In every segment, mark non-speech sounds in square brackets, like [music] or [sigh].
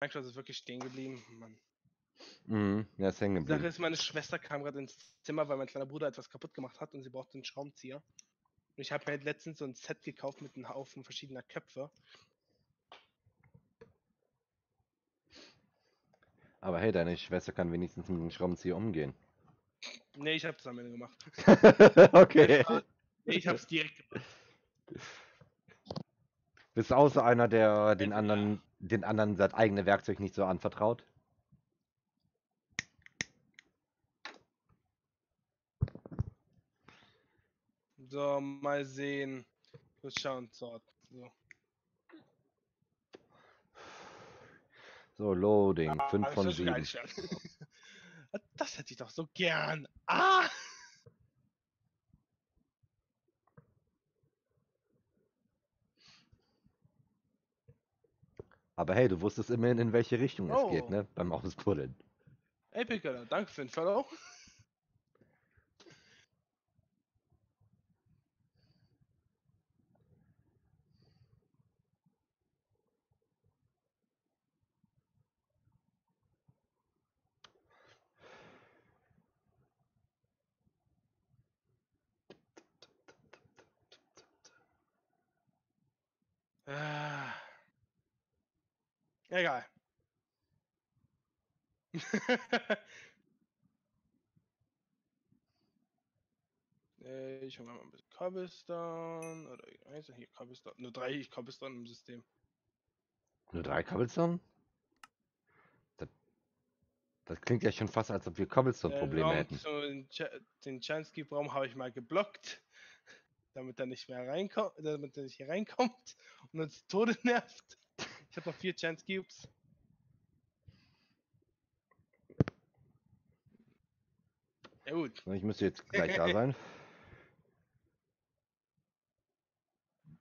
Minecraft ist wirklich stehen geblieben. Mann. Mhm, ja, ist hängen Die Sache geblieben. ist, meine Schwester kam gerade ins Zimmer, weil mein kleiner Bruder etwas kaputt gemacht hat und sie brauchte einen Schraubenzieher. Und ich habe mir halt letztens so ein Set gekauft mit einem Haufen verschiedener Köpfe. Aber hey, deine Schwester kann wenigstens mit dem Schraubenzieher umgehen. Nee, ich habe das am Ende gemacht. [laughs] okay. Nee, ich habe es direkt gemacht. Bist so einer, der den anderen, den anderen sein eigenes Werkzeug nicht so anvertraut? So, mal sehen. Kurz schauen, so. so. So, Loading, 5 Ah, das von hört sich gar 7. nicht an. [laughs] Das hätte ich doch so gern. Ah! Aber hey, du wusstest immerhin, in welche Richtung es geht, Oh. ne? Beim Ausbuddeln. Ey, Piccolo, danke für den Follow. Egal. [laughs] Äh, ich hole mal ein bisschen Cobblestone. Oder er hier? Cobblestone. Nur drei Cobblestone im System. Nur drei Cobblestone? Das, das klingt ja schon fast, als ob wir Cobblestone-Probleme Raum hätten. Den, Cha den Chanskeep-Raum habe ich mal geblockt, [laughs] damit er nicht mehr reinkommt, damit er nicht hier reinkommt und uns Tode nervt. Ich habe noch vier Chanskeeps. Ja gut. Ich müsste jetzt gleich da sein. [laughs]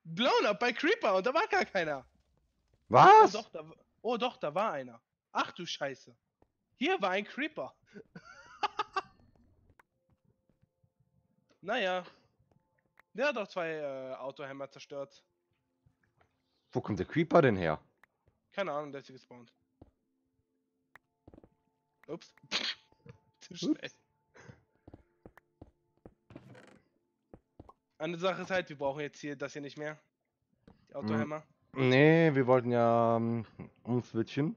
Blown up bei Creeper und da war gar keiner. Oh Was? doch, da, oh doch, da war einer. Ach du Scheiße. Hier war ein Creeper. [laughs] naja. Der hat doch zwei äh, Autohammer zerstört. Wo kommt der Creeper denn her? Keine Ahnung, der ist hier gespawnt. Ups. [laughs] Zu schnell. Eine Sache ist halt, wir brauchen jetzt hier das hier nicht mehr. Die Autohammer. Nee, wir wollten ja ähm, umswitchen.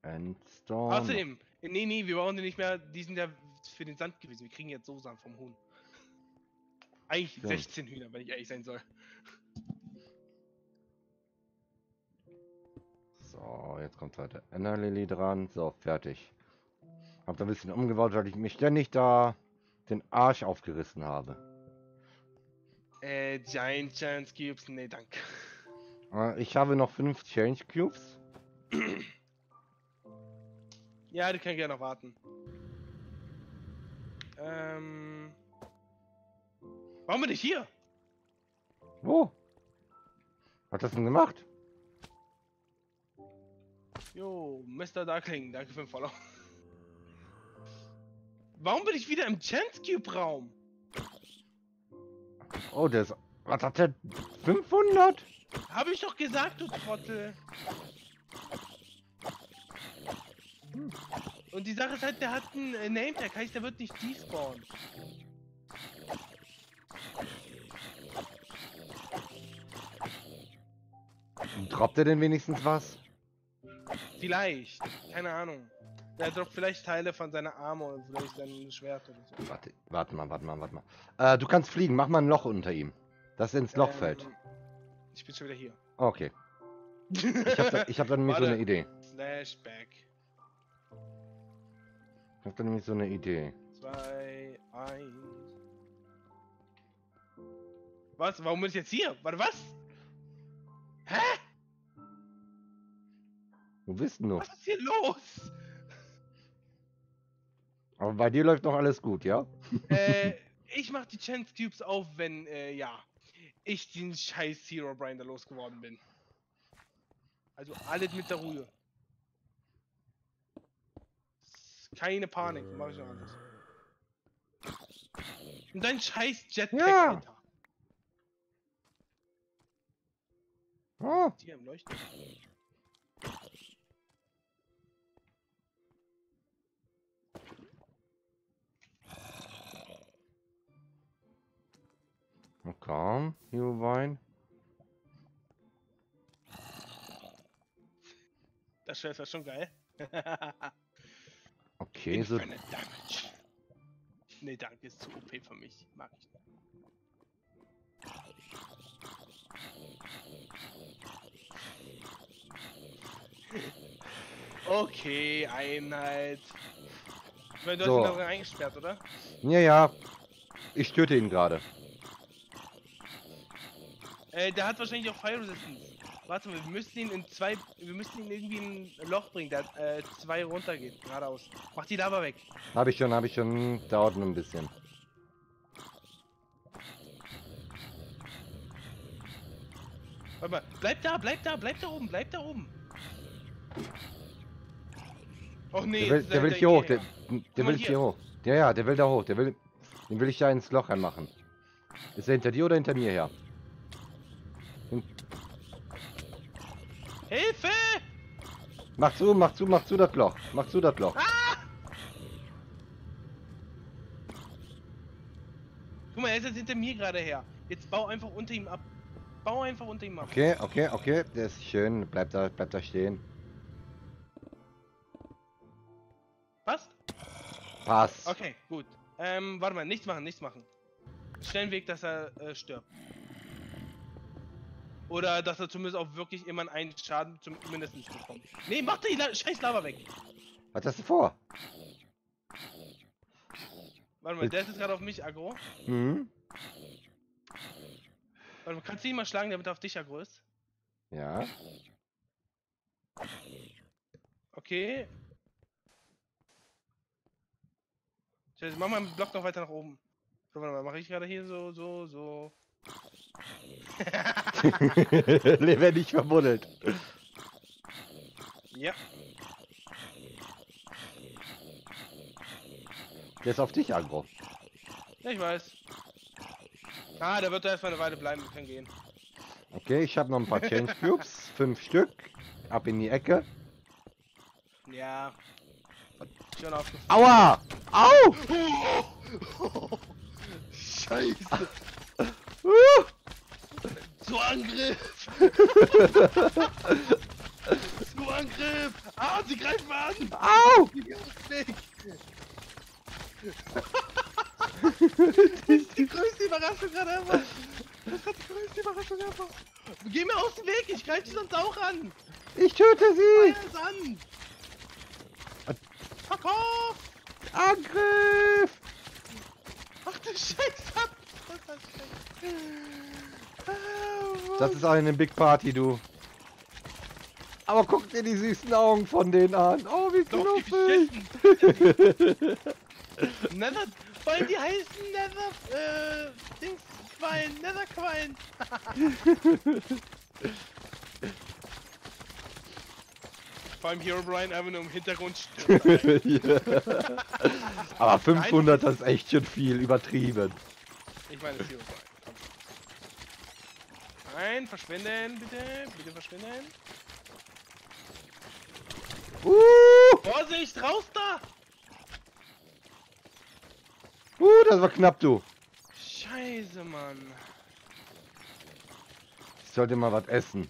Endstorm. Außerdem, nee, nee, wir brauchen die nicht mehr. Die sind ja für den Sand gewesen. Wir kriegen jetzt so Sand vom Huhn. Eigentlich Stimmt. 16 Hühner, wenn ich ehrlich sein soll. So, jetzt kommt heute Ender Lily dran. So, fertig. Hab da ein bisschen umgebaut, weil ich mich ständig da den Arsch aufgerissen habe. Äh, Giant Giant Cubes, nee, danke. Äh, Ich habe noch fünf Change Cubes. Ja, die können gerne noch warten. Ähm. Warum bin ich hier? Wo? Hat das denn gemacht? Jo, Mr. Darkling, danke für den Follow. Warum bin ich wieder im Chance Cube Raum? Oh, der ist. Was hat der? 500? Habe ich doch gesagt, du Trottel. Und die Sache ist halt, der hat einen äh, Name-Tag, heißt, der wird nicht despawnen. Droppt er denn wenigstens was? Vielleicht, keine Ahnung. Der droppt vielleicht Teile von seiner Arme oder vielleicht sein Schwert oder so. Warte, warte mal, warte mal, warte mal. Äh, du kannst fliegen, mach mal ein Loch unter ihm. Das ins Loch fällt. Ähm, Ich bin schon wieder hier. Okay. Ich hab, da, ich hab da [laughs] nämlich so Warte. eine Idee. Flashback. Ich hab da nämlich so eine Idee. 2, 1. Was? Warum bin ich jetzt hier? Warte, was? Hä? Wo bist du? Was ist hier los? Aber bei dir läuft noch alles gut, ja? [laughs] äh, ich mach die Chance Cubes auf, wenn, äh, ja, ich den scheiß Hero Brian da losgeworden bin. Also alles mit der Ruhe. Keine Panik, mach ich noch alles. Und dein scheiß Jetpack, Ja. Alter. Oh, Die im Leuchten. Komm, Juwein. Das wäre schon geil. [laughs] Okay, so. Damage. Nee, danke, ist zu OP für mich. Mag ich nicht. Okay, Einheit. Ich meine, du So. hast ihn da eingesperrt, oder? Ja, ja. Ich töte ihn gerade. Äh, der hat wahrscheinlich auch Fire Resistance. Warte mal, wir müssen ihn in zwei. Wir müssen ihn irgendwie in ein Loch bringen, der äh, zwei runtergeht, geradeaus. Mach die Lava weg. Habe ich schon, habe ich schon. Dauert noch ein bisschen. Warte mal, bleib da, bleib da, bleib da oben, bleib da oben. Och nee, Der will, der will hier er hoch. Der, der will hier. hier hoch. Ja, ja, der will da hoch. Der will. Den will ich da ins Loch reinmachen. Ist er hinter dir oder hinter mir her? Hilfe! Mach zu, mach zu, mach zu das Loch. Mach zu das Loch. Guck mal, er ist jetzt hinter mir gerade her. Jetzt bau einfach unter ihm ab. Bau einfach unter ihm ab. Okay, okay, okay. Der ist schön. Bleibt da, bleibt da stehen. Passt? Passt. Okay, gut. Ähm, warte mal, nichts machen, nichts machen. Schnell Weg, dass er äh, stirbt. Oder dass er zumindest auch wirklich immer einen Schaden zum mindestens bekommt. Nee, mach die La scheiß Lava weg. Was hast du vor? Warte mal, der ist gerade auf mich aggro. Mhm. Warte mal, kannst du ihn mal schlagen, damit er auf dich aggro ist? Ja. Okay. Scheiße, mach mal einen Block noch weiter nach oben. So, warte mal, mache ich gerade hier so, so, so. Lebendig verbuddelt. Ja. Der ist auf dich aggro. Ja, ich weiß. Ah, der wird da erstmal eine Weile bleiben, wir können gehen. Okay, ich habe noch ein paar Change Cubes. [laughs] Fünf Stück. Ab in die Ecke. Ja. Schon aufgefallen. Aua! Au! [laughs] Scheiße. Zu Angriff! [laughs] Zu Angriff! Ah, sie greifen an! Au! Das ist [laughs] die größte Überraschung gerade ever! Das ist die größte Überraschung ever! Geh mir aus dem Weg, ich greife dich sonst auch an! Ich töte sie! Feuer an! Verkauf! Angriff! Ach du Scheiße! Das ist eine Big Party, du. Aber guck dir die süßen Augen von denen an. Oh, wie knuffig. [laughs] Nether, allem die heißen Nether, äh, Dings, Quallen, [laughs] vor allem Hero Brian einfach nur im Hintergrund [laughs] stirbt. Aber 500, das ist echt schon viel. Übertrieben. Ich meine. Komm. Nein, verschwinden, bitte, bitte verschwinden. Uh, Vorsicht, raus da! uh, das war knapp, du. Scheiße, Mann. Ich sollte mal was essen.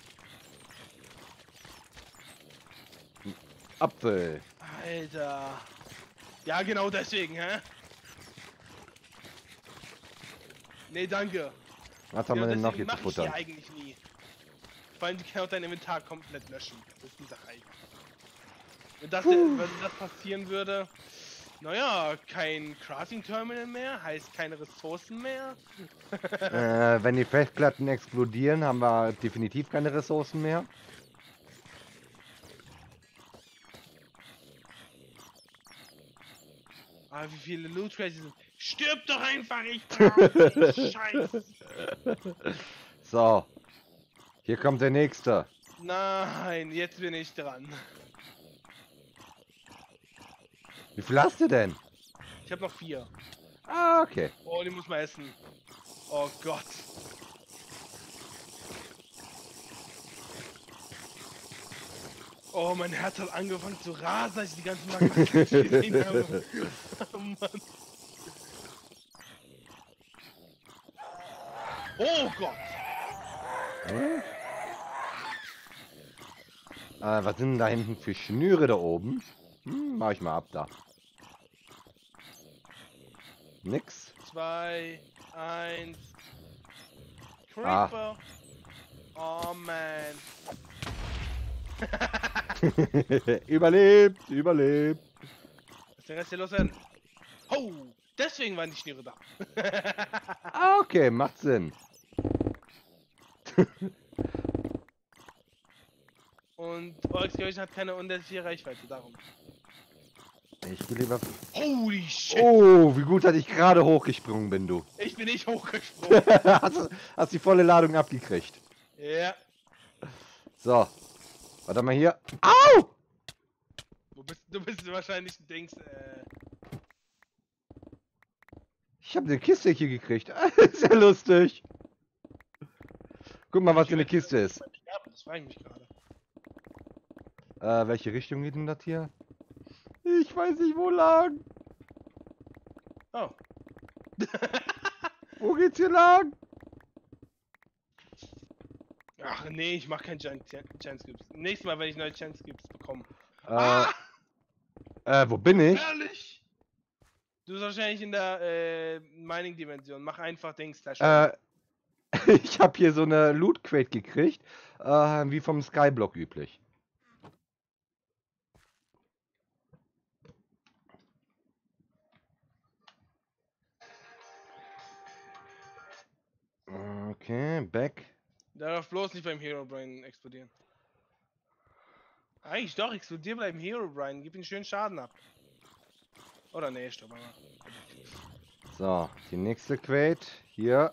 Ein Apfel. Alter. Ja, genau deswegen, hä? Nee, danke. Was haben wir denn noch hier zu mach ich die futtern? eigentlich nie. Vor allem, du kannst auch dein Inventar komplett löschen. Das ist die Sache eigentlich. Wenn das, wenn das passieren würde, naja, kein Crafting Terminal mehr, heißt keine Ressourcen mehr. [laughs] Äh, wenn die Festplatten explodieren, haben wir definitiv keine Ressourcen mehr. Ah, wie viele Loot Crazy sind. Stirb doch einfach, ich brauch [laughs] den Scheiß. So. Hier kommt der nächste. Nein, jetzt bin ich dran. Wie viel hast du denn? Ich habe noch vier. Ah, okay. Oh, die muss man essen. Oh Gott. Oh, mein Herz hat angefangen zu rasen, als ich die ganzen [laughs] gesehen habe. Oh Mann. Oh Gott! Hm? Äh, was sind denn da hinten für Schnüre da oben? Hm, mach ich mal ab da. Nix. Zwei, eins. Ah. Creeper. Oh man. [laughs] überlebt, überlebt. Was ist denn jetzt hier los? Denn? Oh, deswegen waren die Schnüre da. [laughs] Ah, okay, macht Sinn. Und Orexkirchen hat keine unendliche Reichweite, darum. Ich will lieber... Holy shit! Oh, wie gut, dass ich gerade hochgesprungen bin, du. Ich bin nicht hochgesprungen. [laughs] hast, hast die volle Ladung abgekriegt. ja. So. Warte mal hier. Au! Du bist, du bist wahrscheinlich ein Dings, äh. Ich habe eine Kiste hier gekriegt. [laughs] Sehr lustig. Guck mal, was für eine Kiste ist. Das frage ich mich gerade. Äh, welche Richtung geht denn das hier? Ich weiß nicht, wo lang. Oh. [laughs] Wo geht's hier lang? Ach nee, ich mach keinen Giant Chance Cubes. Nächstes Mal werde ich neue Chance Cubes bekommen. Äh, äh, wo bin ich? Ehrlich? Du bist wahrscheinlich in der äh, Mining-Dimension. Mach einfach Dings. Slash Äh, [laughs] ich habe hier so eine Loot Crate gekriegt, äh, wie vom Skyblock üblich. Okay, back. Darf bloß nicht beim Hero Brain explodieren. Eigentlich doch, explodier beim Hero Brain. Gib ihn schön Schaden ab. Oder nee, stopp mal. So, die nächste Crate. Hier.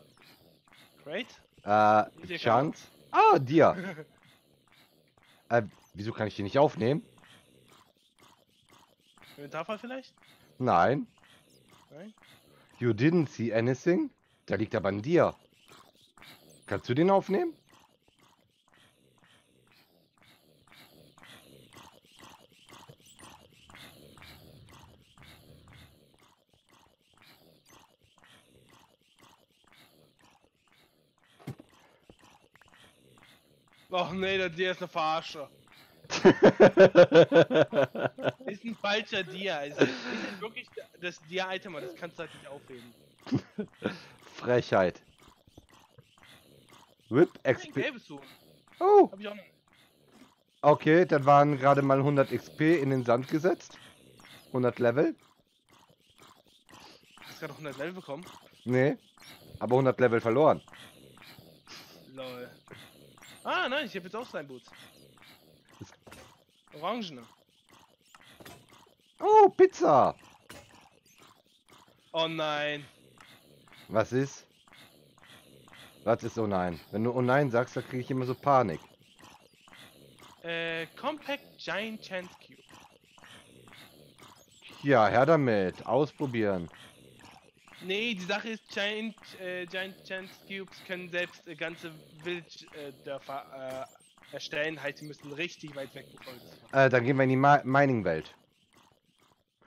Great. Äh, Chance. Ah, dir. [laughs] äh, wieso kann ich die nicht aufnehmen? Inventarfall vielleicht? Nein. Nein? You didn't see anything? Der liegt aber an dir. Kannst du den aufnehmen? Och nee, der Dia ist eine Verarsche. [laughs] Ist ein falscher Dia. Es ist, ist wirklich das Dia-Item, das kannst du halt nicht aufheben. Frechheit. Whip XP. Oh, okay, dann waren gerade mal 100 XP in den Sand gesetzt. 100 Level. Hast du gerade 100 Level bekommen? Nee, aber 100 Level verloren. Lol. Ah, nein, ich hab jetzt auch Slime Boots. Orangene. Oh, Pizza. Oh nein. Was ist? Was ist oh nein? Wenn du oh nein sagst, dann kriege ich immer so Panik. Äh, Compact Giant Chance Cube. Ja, her damit. Ausprobieren. Nee, die Sache ist, Giant, äh, Giant Chance Cubes können selbst äh, ganze Wilddörfer äh, erstellen. Heißt, sie müssen richtig weit weg, das machen. Äh, dann gehen wir in die Ma Mining-Welt.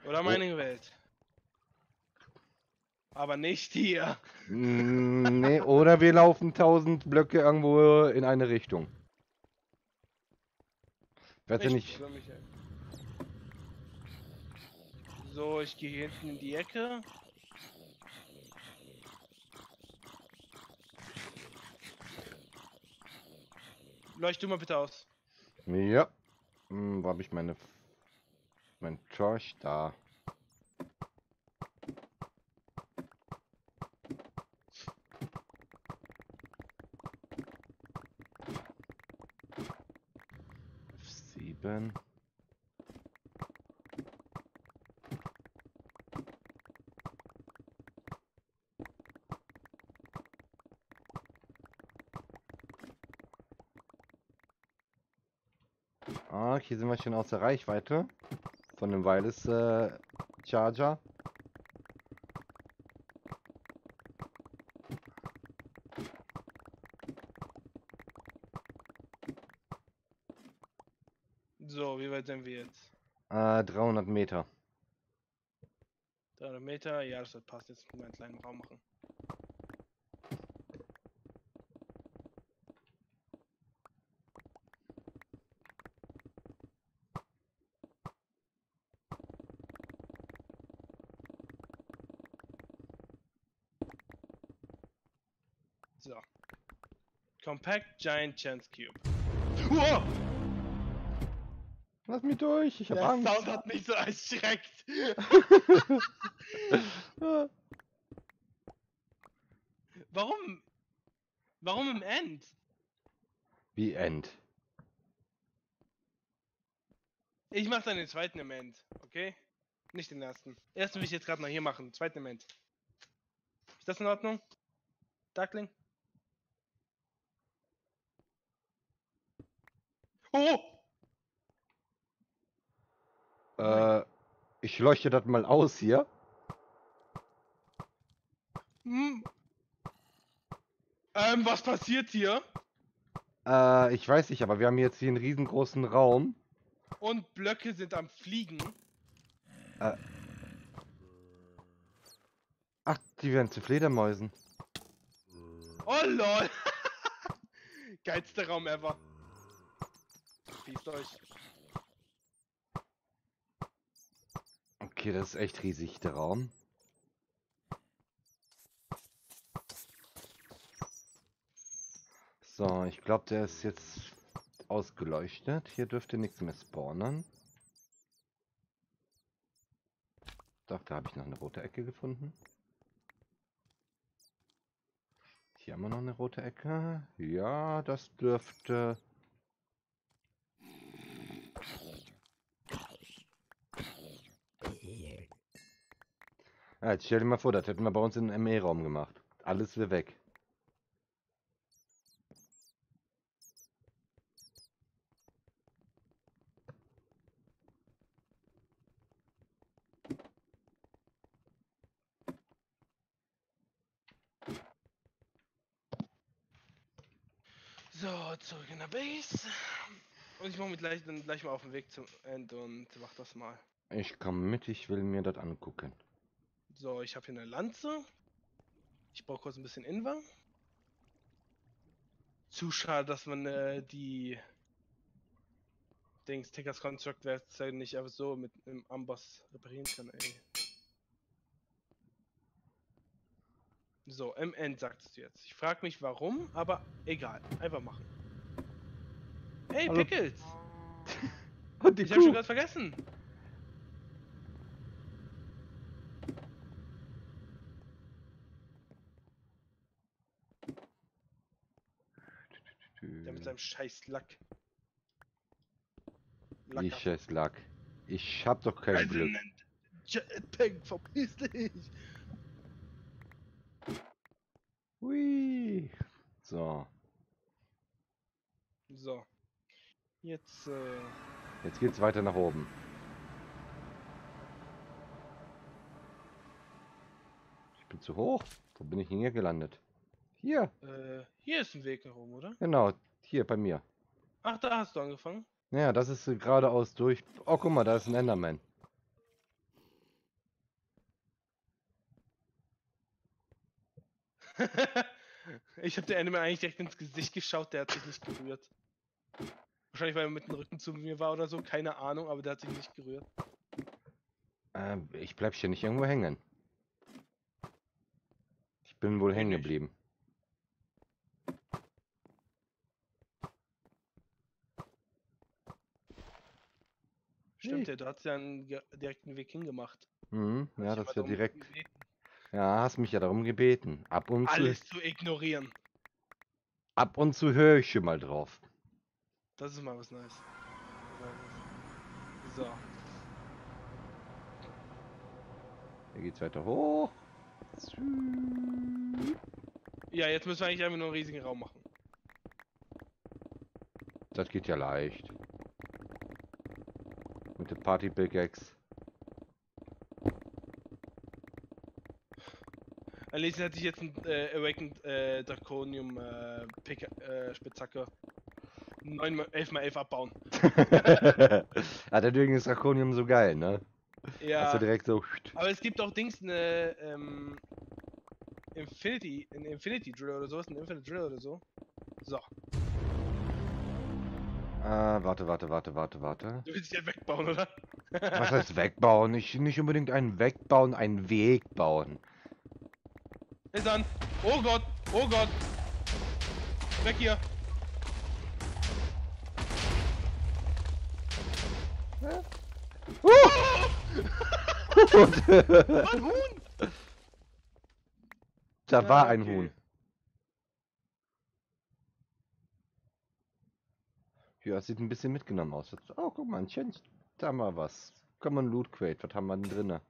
Oder meine Welt. Aber nicht hier. Mm, nee, oder wir laufen 1000 Blöcke irgendwo in eine Richtung. Ich weiß ja nicht. So, ich gehe hinten in die Ecke. Leucht du mal bitte aus. Ja. Hm, wo habe ich meine... Mein Torch da. Sieben. Ah, hier sind wir schon außer Reichweite von dem Wireless äh, Charger. So, wie weit sind wir jetzt? Äh, 300 Meter. 300 Meter? Ja, das passt. Jetzt einen kleinen Raum machen. So. Compact Giant Chance Cube. Wow! Lass mich durch, ich hab Der Angst. Sound hat mich so erschreckt. [laughs] Warum? Warum im End? Wie End. Ich mach dann den zweiten im End, okay? Nicht den ersten. Ersten will ich jetzt gerade mal hier machen, zweiten im End. Ist das in Ordnung? Duckling? Oh! Äh, ich leuchte das mal aus hier. Hm. Ähm, was passiert hier? Äh, ich weiß nicht, aber wir haben jetzt hier einen riesengroßen Raum. Und Blöcke sind am Fliegen. Ach, die werden zu Fledermäusen. Oh lol! [laughs] Geilster Raum ever. Peace euch. Okay, das ist echt riesig, der Raum. So, ich glaube, der ist jetzt ausgeleuchtet. Hier dürfte nichts mehr spawnen. Doch, da habe ich noch eine rote Ecke gefunden. Hier haben wir noch eine rote Ecke. Ja, das dürfte... Ja, jetzt stell dir mal vor, das hätten wir bei uns in einem ME-Raum gemacht. Alles wäre weg. So, zurück in der Base. Und ich mache mich gleich, dann gleich mal auf den Weg zum End und mach das mal. Ich komme mit, ich will mir das angucken. So, ich habe hier eine Lanze. Ich brauche kurz ein bisschen Inver. Zu schade, dass man äh, die Dings Tickers Construct Werkzeuge nicht einfach so mit einem Amboss reparieren kann, ey. So, End sagtest du jetzt. Ich frage mich warum, aber egal. Einfach machen. Hey, Hallo. Pickles! [laughs] Und die Ich habe schon ganz vergessen. Der mit seinem scheiß Lack. Lacker. Ich scheiß Lack. Ich hab doch kein Glück. Jetpack, verpiss dich! Hui. So, So. Jetzt, äh. jetzt geht's weiter nach oben. Ich bin zu hoch. Wo bin ich denn hier gelandet? Hier, Äh, hier ist ein Weg herum, oder? genau, hier bei mir. Ach, da hast du angefangen. Naja, das ist äh, geradeaus durch. Oh, guck mal, da ist ein Enderman. [laughs] ich habe der Anime eigentlich direkt ins Gesicht geschaut, der hat sich nicht gerührt. Wahrscheinlich, weil er mit dem Rücken zu mir war oder so, keine Ahnung, aber der hat sich nicht gerührt. Ähm, ich bleib hier nicht irgendwo hängen. Ich bin wohl hängen geblieben. Stimmt, Nee. der, da hat ja einen direkten Weg hingemacht. Mhm, ja, das war ja direkt. gebeten, Ja, hast mich ja darum gebeten. Ab und zu, Alles zu ignorieren. ab und zu höre ich schon mal drauf. Das ist mal was Neues. So. Hier geht's weiter hoch. Ja, jetzt müssen wir eigentlich einfach nur einen riesigen Raum machen. Das geht ja leicht. Mit dem Party Pickaxe. Alicia hat sich jetzt ein äh, Awakened äh, Draconium äh, Pick, äh, Spitzhacke 9 mal 11 mal 11 abbauen. [laughs] ja, deswegen ist Draconium so geil, ne? Ja. Du direkt so. Aber es gibt auch Dings, eine ähm, Infinity, ein Infinity Drill oder sowas, ein Infinite Drill oder so. So, Ah, warte, warte, warte, warte, warte. du willst dich ja wegbauen, oder? Was heißt [laughs] wegbauen? Ich, nicht unbedingt einen wegbauen, einen Weg bauen. Ist an. Oh Gott, oh Gott. Weg hier. Mann, [laughs] Huhn! da Ja, war ein okay. Huhn. Ja, sieht ein bisschen mitgenommen aus. Oh, guck mal, ein Change. Da haben wir was. Common Loot Crate, was haben wir denn drinne?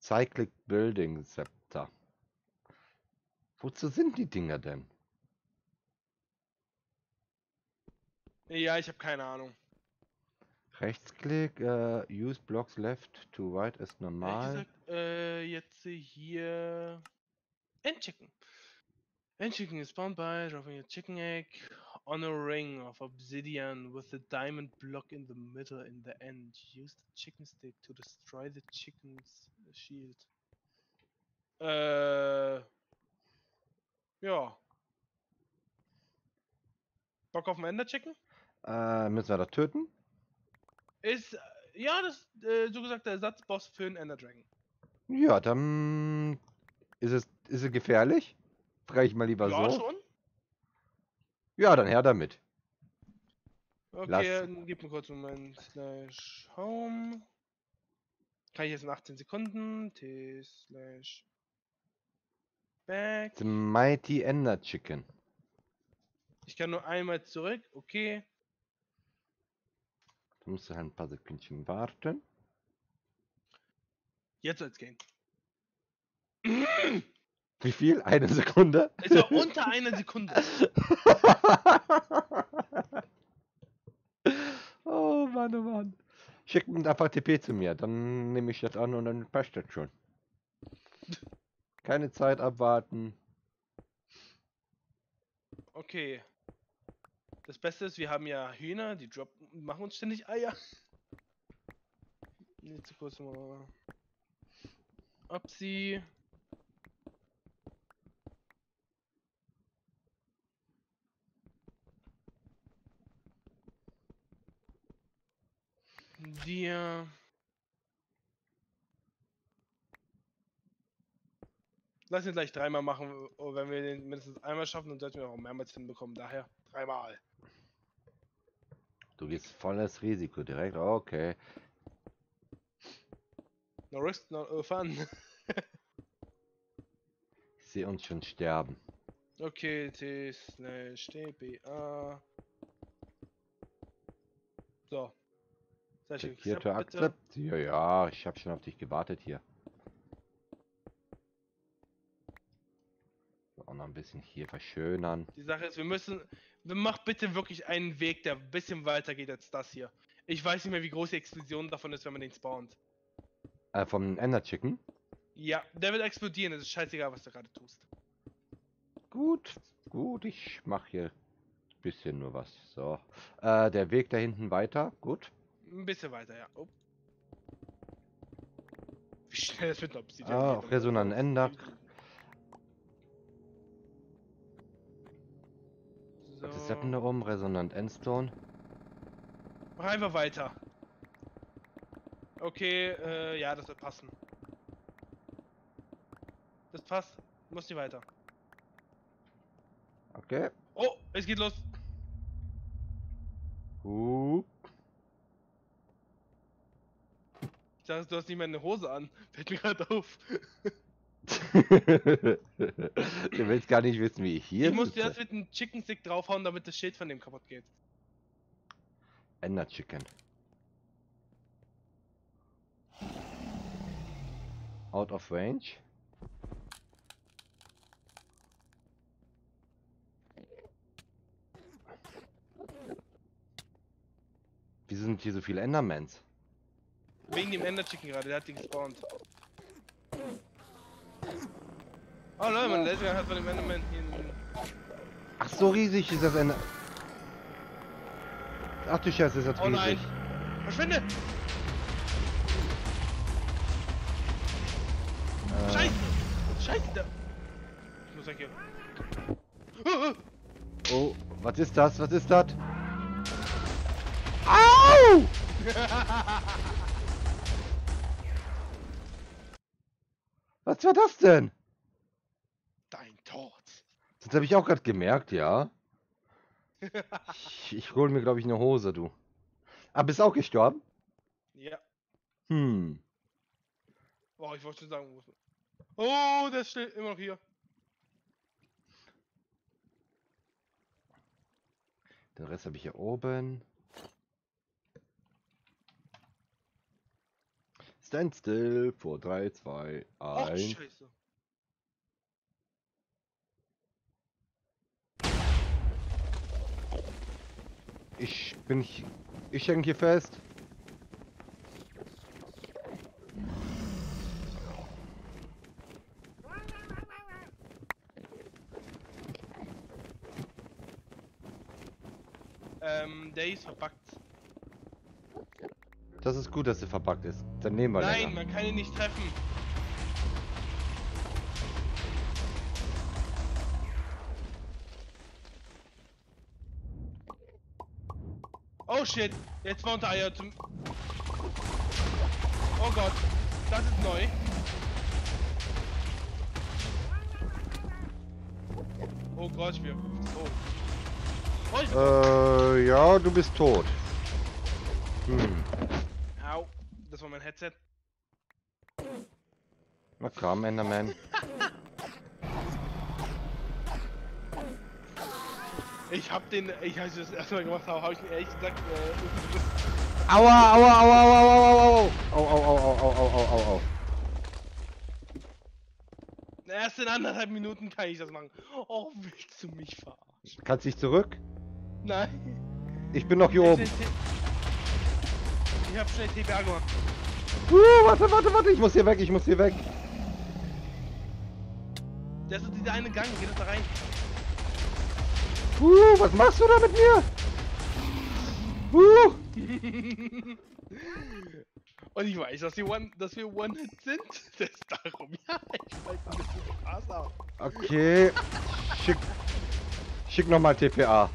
Cyclic Building Scepter. Wozu sind die Dinger denn? Ja, ich habe keine Ahnung. Rechtsklick, äh, use blocks left to right ist normal. gesagt, äh, jetzt hier. Endchicken. Endchicken is spawned by dropping a chicken egg on a ring of obsidian with a diamond block in the middle in the end. Use the chicken stick to destroy the chicken's shield. Äh. Ja. Bock auf einen Ender Chicken? Äh, müssen wir das töten? Ist, äh, ja, das ist, äh, so gesagt, der Ersatzboss für einen Ender Dragon. Ja, dann ist es, ist es gefährlich? Frage ich mal lieber ja, so. schon. Ja, dann her damit. Okay, Lass. dann gib mir kurz einen Moment. Slash home. Kann ich jetzt in 18 Sekunden. T slash back. The Mighty Ender Chicken. Ich kann nur einmal zurück. Okay. Da musst du halt ein paar Sekündchen warten. Jetzt soll's gehen. [clears throat] Wie viel? Eine Sekunde? Ist ja unter einer Sekunde. [laughs] oh Mann, oh Mann. Schick mir einfach TP zu mir, dann nehme ich das an und dann passt das schon. Keine Zeit abwarten. Okay. Das Beste ist, wir haben ja Hühner, die droppen, machen uns ständig Eier. Jetzt kurz mal. Ob sie. Dir Lass ihn gleich dreimal machen, oh, wenn wir den mindestens einmal schaffen, dann sollten wir auch mehrmals hinbekommen. Daher dreimal. Du gehst volles Risiko direkt. Okay. No risk, no fun. [laughs] Ich sehe uns schon sterben. okay, T slash DBA. So. Schön. Akzeptierte Accept, bitte. Akzept. Ja, ja, ich habe schon auf dich gewartet hier. Auch noch ein bisschen hier verschönern. Die Sache ist, wir müssen. Mach bitte wirklich einen Weg, der ein bisschen weiter geht als das hier. Ich weiß nicht mehr, wie groß die Explosion davon ist, wenn man den spawnt. Äh, vom Ender Chicken. Ja, der wird explodieren, es ist scheißegal, was du gerade tust. Gut, gut, ich mache hier ein bisschen nur was. So. Äh, der Weg da hinten weiter. Gut. Ein bisschen weiter, ja. Oh. Wie schnell das mit einer Obsidian Ah, geht, um Resonanten das ändert. Was ist das denn da So. oben? Resonant Endstone. Mach einfach weiter. Okay, äh, ja, das wird passen. Das passt. Muss nicht weiter. Okay. Oh, es geht los. Hup. Ich sag, du hast nicht mehr eine Hose an. Fällt mir gerade auf. [laughs] du willst gar nicht wissen, wie ich hier ich musste sitze. erst mit einem Chicken Stick draufhauen, damit das Schild von dem kaputt geht. Ender Chicken. Out of range. Wieso sind hier so viele Endermans? Wegen dem Ender Chicken gerade, der hat die gespawnt. Oh Leute, mein Laser hat von dem Enderman hier einen Ach, so riesig ist das Ender. Ach du Scheiße, ist das Oh nein. riesig. Verschwinde! Äh, Scheiße! Scheiße! Da. Ich muss weg hier. Oh, oh. Oh, was ist das? Was ist das? [laughs] Au! [laughs] Was war das denn? Dein Tod. Das habe ich auch gerade gemerkt, ja. Ich, ich hole mir, glaube ich, eine Hose, du. Ah, bist auch gestorben? Ja. Hm. Oh, ich wollte schon sagen, wo ist- Oh, der steht immer noch hier. Den Rest habe ich hier oben. Stand still vor 3, 2, Ach, 1. scheiße. Ich bin ich, ich hänge hier fest. Ähm, der ist verpackt. Das ist gut, dass sie verpackt ist. Dann nehmen wir Nein, länger. man kann ihn nicht treffen. Oh shit, jetzt war unter Eier zum... Oh Gott, das ist neu. Oh Gott, tot. Oh, bin Äh, ja, du bist tot. Hm. Au, das war mein Headset. Na komm, Enderman. Ich hab den, ich als ich das erste Mal gemacht habe, habe ich mir ehrlich gesagt, äh, Aua, aua, aua, aua, aua, aua, aua. Au, au, au, au, au, au, au, au, au. erst in anderthalb Minuten kann ich das machen. Oh, willst du mich verarschen? Kannst dich zurück? Nein. Ich bin noch hier Ich hab oben. Ich hab schnell TPA gemacht. Uh, warte, warte, warte, ich muss hier weg, ich muss hier weg. Das ist dieser eine Gang, geh doch da rein. Uh, was machst du da mit mir? Uh, [laughs] Und ich weiß, dass, wir One, dass wir One-Hit sind. [laughs] Das ist darum. [laughs] Ja, ich weiß ein bisschen Spaß haben. okay. Schick, schick nochmal TPA.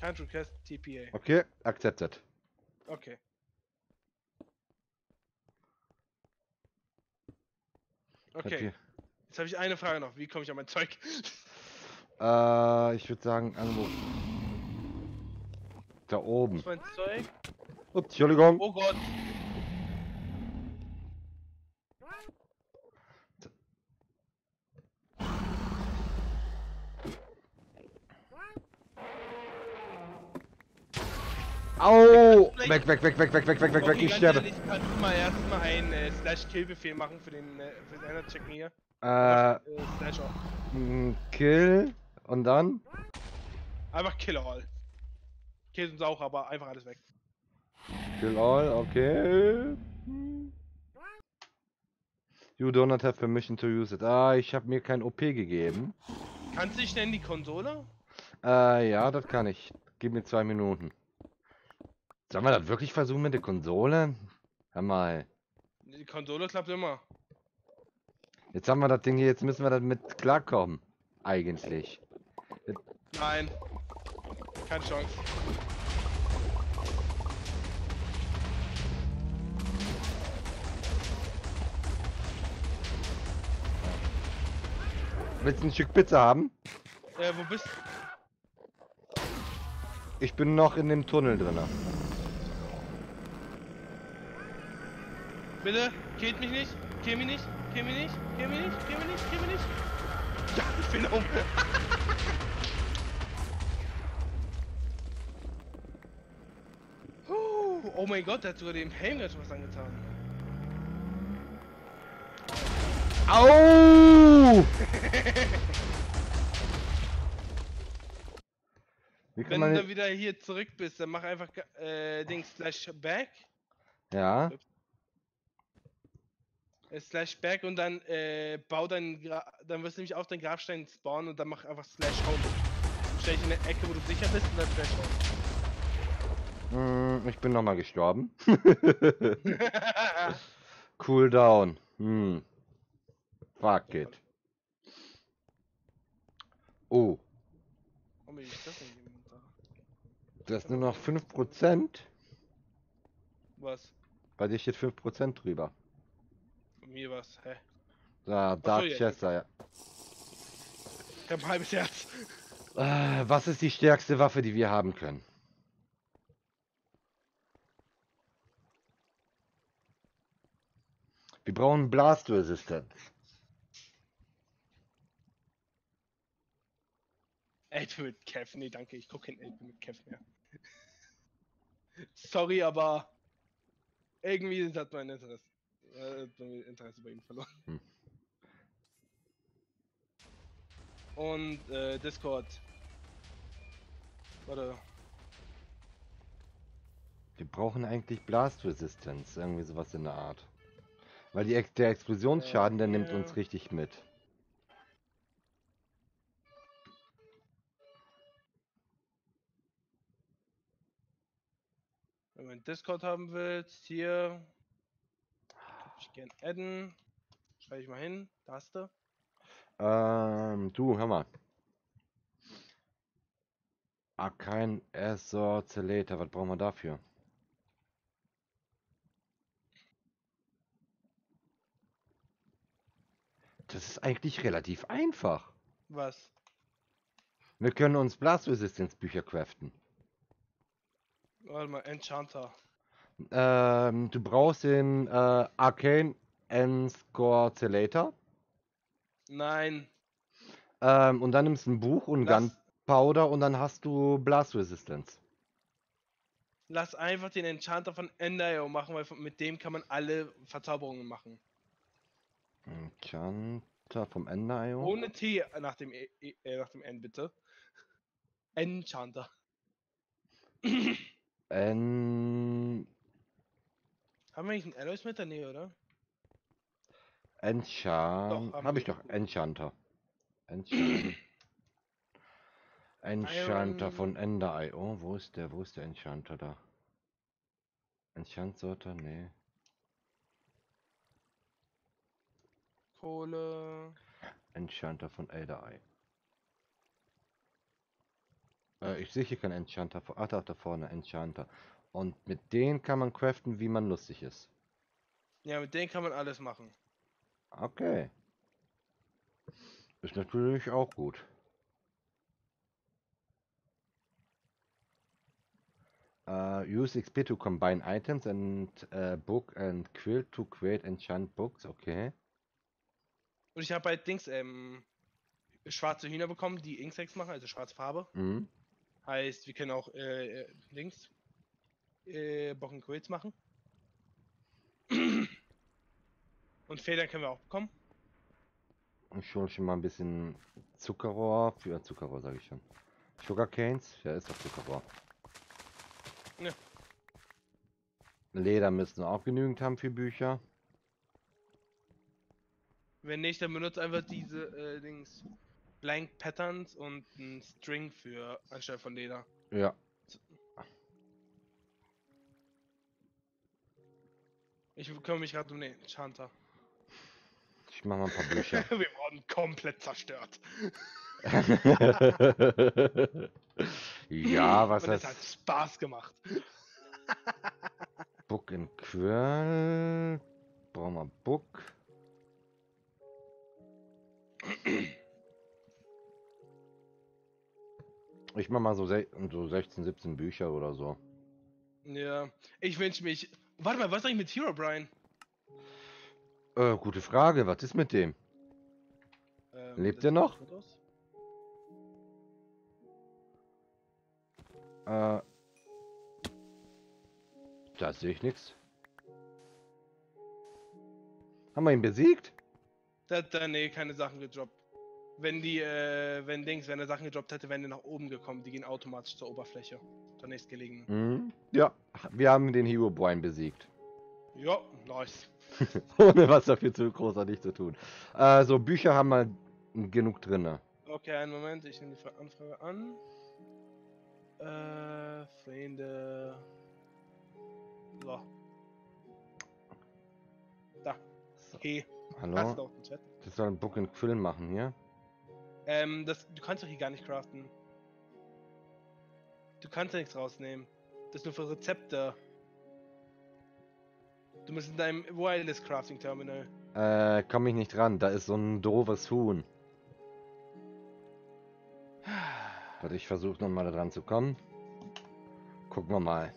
Can't request TPA. Okay, accepted. Okay. Okay, jetzt habe ich eine Frage noch. Wie komme ich an mein Zeug? Äh, ich würde sagen, irgendwo. Da oben. ist mein Zeug? Ups, Entschuldigung. Oh Gott. Au! Weg, weg, weg, weg, weg, weg, weg, weg, weg, ich sterbe. Kannst du mal erstmal einen äh, Slash-Kill-Befehl machen für den äh, für den Ender-Checken hier? Äh, Äh, Slash auch. m, Kill. Und dann? Einfach Kill all. Käse und Sauch, aber einfach alles weg. Kill all, okay. You do not have permission to use it. Ah, ich habe mir kein OP gegeben. Kannst du dich nennen die Konsole? Äh, ja, das kann ich. Gib mir zwei Minuten. Sollen wir das wirklich versuchen mit der Konsole? Hör mal. Die Konsole klappt immer. Jetzt haben wir das Ding hier, jetzt müssen wir damit klarkommen. Eigentlich. Nein. Keine Chance. Willst du ein Stück Pizza haben? Äh, wo bist Ich bin noch in dem Tunnel drin. Bitte? Killt mich nicht? Kill mich nicht? Kill mich nicht? Kill mich nicht? Kill mich nicht? Kill mich nicht? Ja, ich bin um. Oh mein Gott, der hat sogar dem Helm ganz was angetan. Au! [laughs] Wenn du dann wieder hier zurück bist, dann mach einfach äh, Ding slash back. Ja, slash back und dann äh, bau deinen Gra dann wirst du nämlich auf deinen Grabstein spawnen und dann mach einfach slash home. stell dich in eine Ecke, wo du sicher bist und dann Trash Hm, ich bin nochmal gestorben. [laughs] [laughs] Cooldown. Hm. Fuck it. Oh, das ist nur noch 5%. Was? Bei dir steht 5% drüber. Mir was? Hä? Da, Dark ja, Chester, ja. Ich hab ein halbes Herz. Äh, was ist die stärkste Waffe, die wir haben können? Wir brauchen Blast Resistance. 8 mit Kev. Nee, danke, ich gucke kein 8 mit Kev mehr. [laughs] Sorry, aber irgendwie hat mein Interesse, äh, Interesse bei ihm verloren. Hm. Und äh, Discord. Warte. Wir brauchen eigentlich Blast Resistance, irgendwie sowas in der Art. Weil die, der Explosionsschaden, der nimmt uns richtig mit. Wenn du einen Discord haben willst, hier. Ich gern adden. Schreibe ich mal hin. Du. Ähm, du, hör mal. Arcane Assortilator, was brauchen wir dafür? Das ist eigentlich relativ einfach. Was? Wir können uns Blast Resistance Bücher craften. Warte mal, Enchanter. Ähm, du brauchst den äh, Arcane Assortilator. Nein. Ähm, und dann nimmst du ein Buch und Lass- Gunpowder und dann hast du Blast Resistance. Lass einfach den Enchanter von Endio machen, weil mit dem kann man alle Verzauberungen machen. Enchanter vom Ender.io. Ohne T nach dem, e, e, äh, nach dem N, bitte. Enchanter. En Haben wir nicht einen Alloys mit der Nähe, oder? Enchant. Habe ich wir. doch. Enchanter. Enchant. Enchanter Iron- von Ender.io. Wo ist der? Wo ist der Enchanter da? Enchant Sorter? Nee. Kohle. Enchanter von Elder Eye. Äh, ich sehe hier keinen Enchanter. Ach, da da vorne, Enchanter. Und mit denen kann man craften, wie man lustig ist. Ja, mit denen kann man alles machen. Okay. Ist natürlich auch gut. Uh, use XP to combine items and uh, book and quill to create enchant books. Okay. Und ich habe halt Dings, ähm, schwarze Hühner bekommen, die Inksex machen, also schwarze Farbe. Mhm. Heißt, wir können auch äh, äh, Dings, äh, Bocken Quills machen. Und Federn können wir auch bekommen. Ich hole schon mal ein bisschen Zuckerrohr für Zuckerrohr, sage ich schon. Sugarcanes? Ja, ist doch Zuckerrohr. Ja. Leder müssen wir auch genügend haben für Bücher. Wenn nicht, dann benutzt einfach diese äh, Dings Blank Patterns und ein String für anstelle von Leder. Ja. Ich kümmere mich gerade um den Enchanter. Ich mach mal ein paar Bücher. [laughs] wir wurden komplett zerstört. ja, [laughs] was es hat Spaß gemacht. [laughs] Book in Quirl? Brauchen wir Book? Ich mach mal so, so 16, 17 Bücher oder so. Ja, ich wünsche mich. Warte mal, was ist eigentlich mit Hero Brian? Äh, gute Frage, was ist mit dem? Ähm, Lebt er noch? Äh, da sehe ich nichts. Haben wir ihn besiegt? Hat da, nee, keine Sachen gedroppt. Wenn die, äh, wenn Dings, wenn er Sachen gedroppt hätte, wären die nach oben gekommen. Die gehen automatisch zur Oberfläche. Zur nächstgelegenen. Mhm. Ja, wir haben den Hero Brian besiegt. Ja, nice. [laughs] Ohne was dafür zu großartig zu tun. Äh, so Bücher haben wir genug drinne. Okay, einen Moment, ich nehme die Fra- Anfrage an. Äh, Freunde. So. Da. So. Hey, Hallo? hast du auch den Chat? Das soll ein Book and Quill machen hier. Ähm, das, du kannst doch hier gar nicht craften. Du kannst ja nichts rausnehmen. Das ist nur für Rezepte. Du musst in deinem Wireless Crafting Terminal. Äh, komm ich nicht ran. Da ist so ein doofes Huhn. Warte, ich versuche nochmal da dran zu kommen. Gucken wir mal.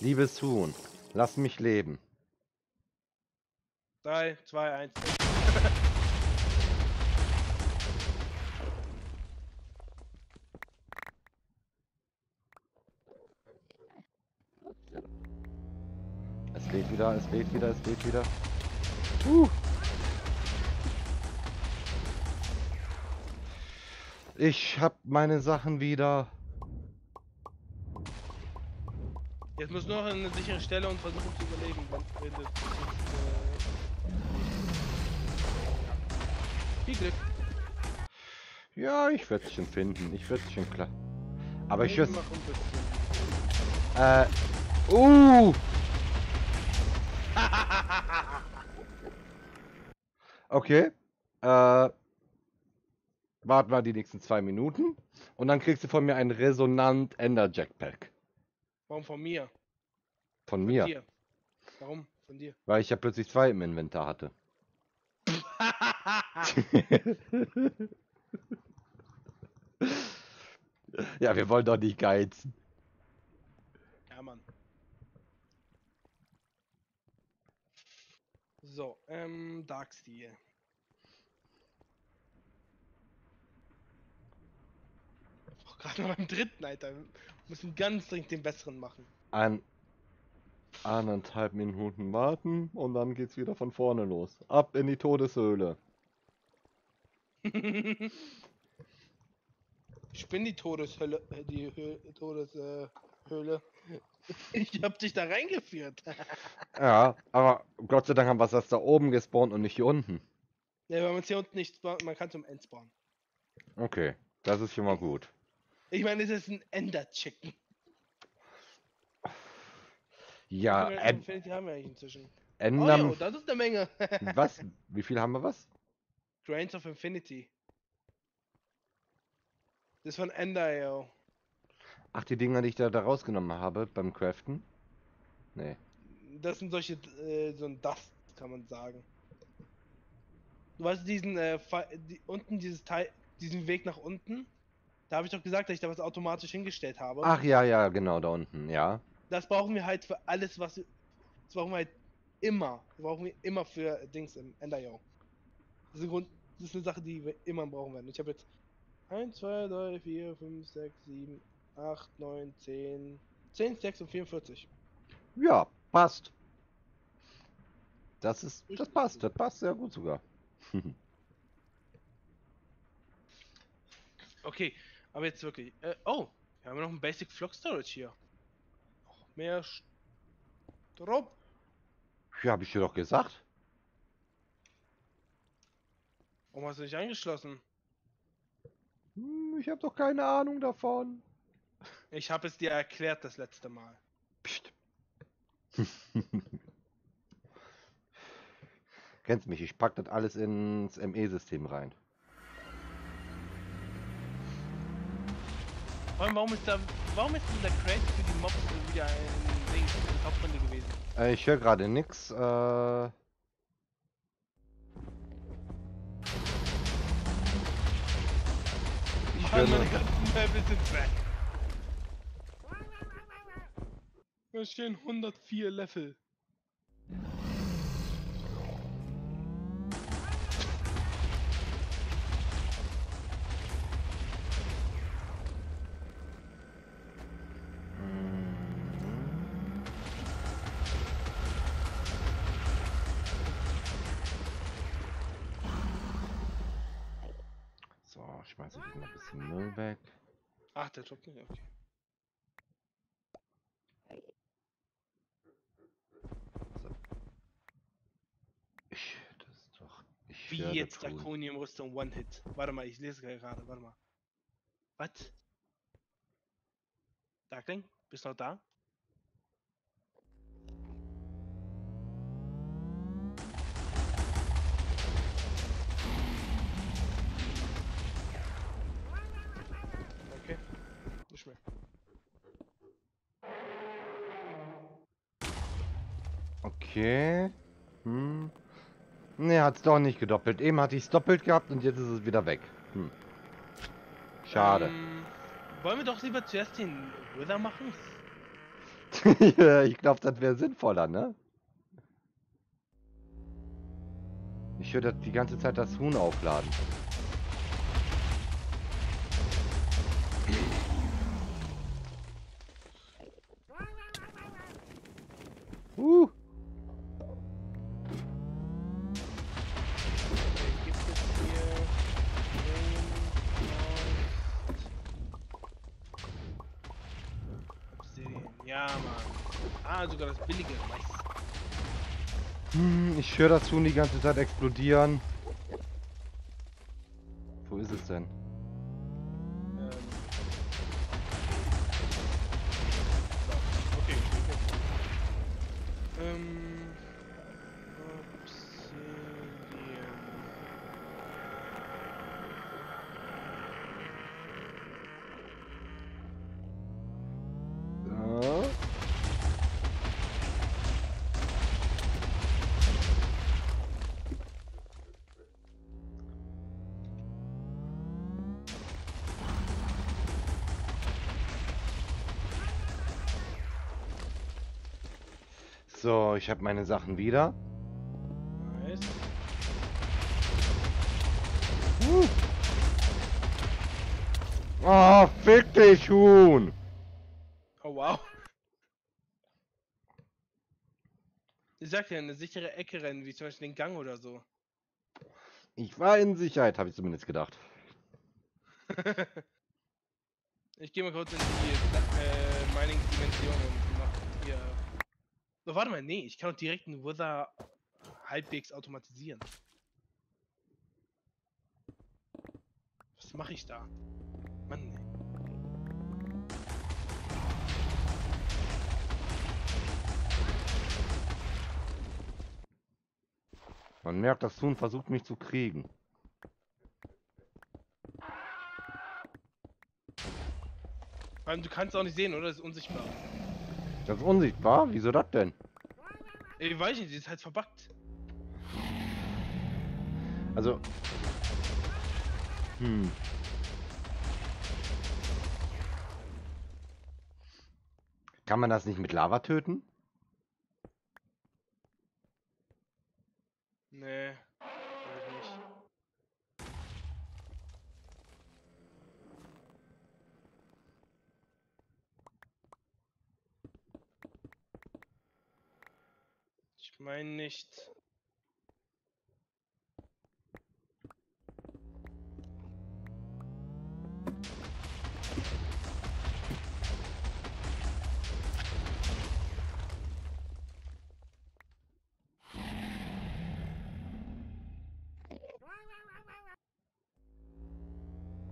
Liebes Huhn, lass mich leben. 3, 2, 1. Es lädt wieder, es lädt wieder, es lädt wieder. Uh. Ich hab meine Sachen wieder. Jetzt muss nur noch an eine sichere Stelle und versuchen zu überleben. Wenn, das, das, äh, Viel Glück. Ja, ich werde es schon finden. Ich werde es schon klar. Aber ich bisschen. Äh. Uh. [laughs] Okay. Äh. Warten wir die nächsten zwei Minuten. Und dann kriegst du von mir ein Resonant Ender Jackpack. Warum von mir? Von Von mir. dir. Warum? Von dir. Weil ich ja plötzlich zwei im Inventar hatte. [laughs] [laughs] ja, wir wollen doch nicht geizen. ja, Mann. So, ähm, Darkstil. Oh, Gerade noch beim dritten, Alter. Wir müssen ganz dringend den besseren machen. Ein anderthalb Minuten warten und dann geht's wieder von vorne los. Ab in die Todeshöhle. [laughs] Ich bin die Todeshölle, äh, die Hö Todeshöhle. Ich hab dich da reingeführt. Ja, aber Gott sei Dank haben wir das da oben gespawnt und nicht hier unten. ja, weil man hier unten nicht spawnt, man kann zum End spawnen. Okay, das ist schon mal gut. Ich meine, es ist ein Ender Chicken. Ja, Infinity haben wir eigentlich inzwischen? Oh, Ändern. jo, das ist eine Menge. [laughs] was? Wie viel haben wir was? Grains of Infinity. Das ist von Ender, yo. Ach, die Dinger, die ich da, da rausgenommen habe beim Craften? Nee. Das sind solche, äh, so ein Dust, kann man sagen. Du weißt diesen, äh, die, unten dieses Teil, diesen Weg nach unten? Da habe ich doch gesagt, dass ich da was automatisch hingestellt habe. Ach ja, ja, genau, da unten, ja. Das brauchen wir halt für alles, was wir. Das brauchen wir halt immer. Das brauchen wir immer für Dings im Ender, yo. Das ist, ein Grund, das ist eine Sache, die wir immer brauchen werden. Ich habe jetzt 1, 2, 3, 4, 5, 6, 7, 8, 9, 10, 10 Stacks und 44. Ja, passt. Das ist, das passt, das passt sehr gut sogar. [laughs] Okay, aber jetzt wirklich. Äh, oh, wir haben noch ein Basic Flock Storage hier. Noch mehr Strom. Ja, hab ich dir doch gesagt. Warum hast du nicht angeschlossen? Hm, Ich habe doch keine Ahnung davon. Ich habe es dir erklärt das letzte Mal. Psst. [laughs] Kennst mich, ich pack das alles ins ME-System rein. Allem, warum ist da. Warum ist denn der Crate für die Mobs wieder ein Ding, eine Hauptrunde gewesen? Äh, ich höre gerade nix. Äh, ich höre nur, meine ganzen Möbel sind weg. Da stehen 104 Level. so, ich schmeiße hier mal ein bisschen Müll weg. Ach, der Job nicht, okay. Ich, das ist doch, ich Wie werde jetzt tun. Draconium-Rüstung One-Hit. Warte mal, ich lese gerade, warte mal. Was? Darkling, bist du noch da? Okay, nicht mehr. Okay. Hm. Ne, hat's doch nicht gedoppelt. Eben hatte ich es doppelt gehabt und jetzt ist es wieder weg. Hm. Schade. Ähm, wollen wir doch lieber zuerst den Wither machen? [laughs] Ich glaube, das wäre sinnvoller, ne? Ich würde die ganze Zeit das Huhn aufladen. Uh, ich höre das Huhn die ganze Zeit explodieren. Ich habe meine Sachen wieder. Nice. Oh, fick dich, Huhn! Oh wow. Ich sag ja, eine sichere Ecke rennen, wie zum Beispiel den Gang oder so. Ich war in Sicherheit, habe ich zumindest gedacht. [laughs] ich gehe mal kurz in die äh, Mining-Dimension. So, warte mal, nee, ich kann doch direkt einen Wither halbwegs automatisieren. Was mache ich da? Mann, ey. Man merkt, das Huhn versucht mich zu kriegen. Du kannst auch nicht sehen, oder? Das ist unsichtbar. Das ist unsichtbar? Wieso das denn? Ey, weiß ich nicht, die ist halt verbuggt. Also. Hm. Kann man das nicht mit Lava töten? Nee, glaub ich nicht. Ich meine nicht.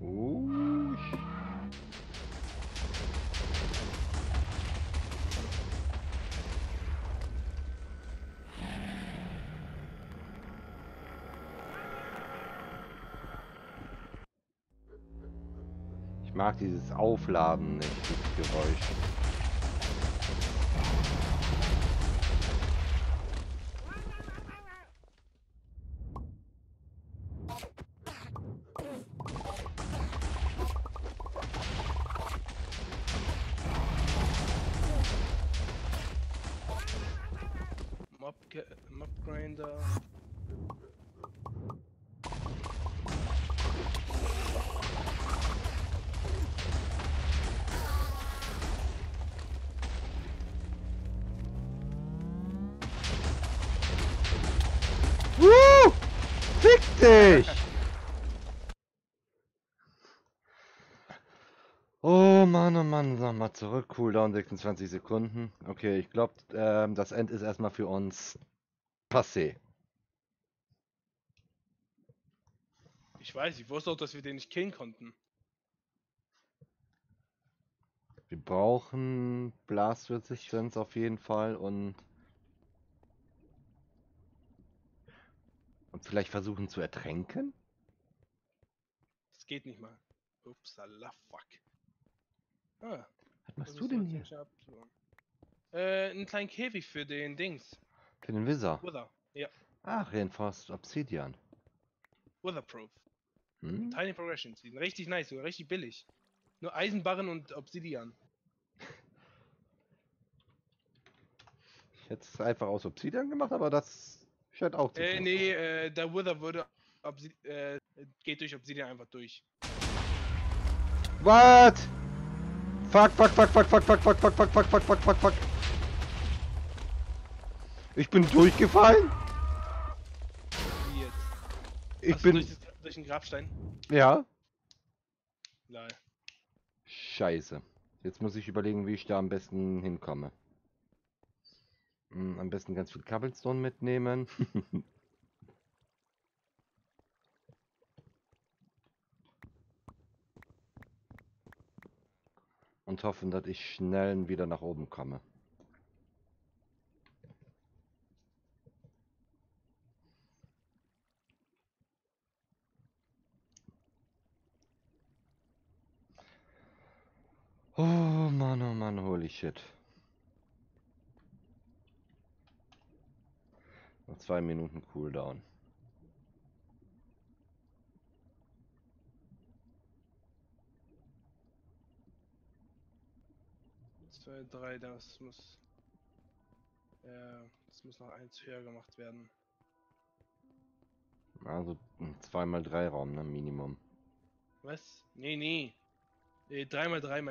Uh. Ich mag dieses Aufladen dieses Geräusch. Dich! Oh Mann, oh Mann, sag mal zurück. Cooldown 26 Sekunden. Okay, ich glaube, ähm, das End ist erstmal für uns passé. Ich weiß, ich wusste auch, dass wir den nicht killen konnten. Wir brauchen Blast Resistance auf jeden Fall und und vielleicht versuchen zu ertränken? Das geht nicht mal. Upsala, fuck. Ah, Was machst du denn hier? Äh, einen kleinen Käfig für den Dings. Für den Wizard. Wither. Ja, Ach, Reinforced Obsidian. Witherproof. Hm? Tiny Progressions. Die sind richtig nice, sogar richtig billig. Nur Eisenbarren und Obsidian. Ich hätte es einfach aus Obsidian gemacht, aber das scheint auch zu Äh, nee, äh, der Wither würde Obsi äh, geht durch Obsidian einfach durch. What? Fuck, fuck, fuck, fuck, fuck, fuck, fuck, fuck, fuck, fuck, fuck, fuck, fuck, fuck. Ich bin durchgefallen? Wie jetzt? Ich Hast du bin. durch, das, durch den Grabstein? Ja. Nein. Scheiße. Jetzt muss ich überlegen, wie ich da am besten hinkomme. Hm, am besten ganz viel Cobblestone mitnehmen. [laughs] Und hoffen, dass ich schnell wieder nach oben komme. Oh Mann, oh Mann, holy shit. Zwei Minuten Cooldown. Zwei, drei, das muss. Ja, das muss noch eins höher gemacht werden. Also ein 2x3 Raum, ne? Minimum. Was? Nee, nee. Äh, 3 mal 3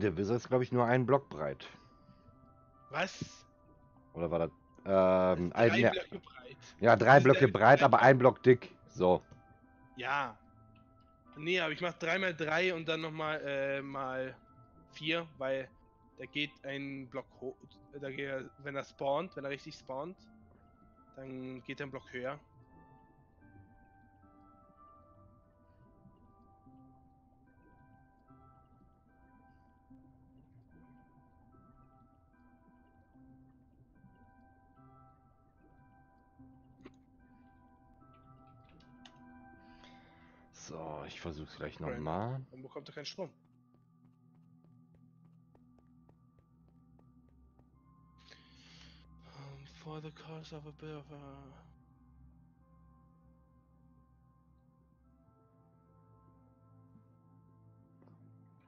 der Wizard ist, glaube ich, nur ein Block breit. Was? Oder war das? Ähm, Drei ein, Blöcke breit. ja, drei Blöcke breit, aber ein Block dick. So. Ja. Nee, aber ich mach 3 mal 3 und dann nochmal äh, mal 4, weil da geht ein Block hoch. Da geht wenn er spawnt, wenn er richtig spawnt, dann geht er einen Block höher. So, ich versuch's gleich nochmal. Dann bekommt er keinen Strom. Um, for the cause of a bit of a...